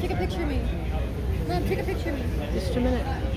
Take a picture of me. Mom, take a picture of me. Just a minute.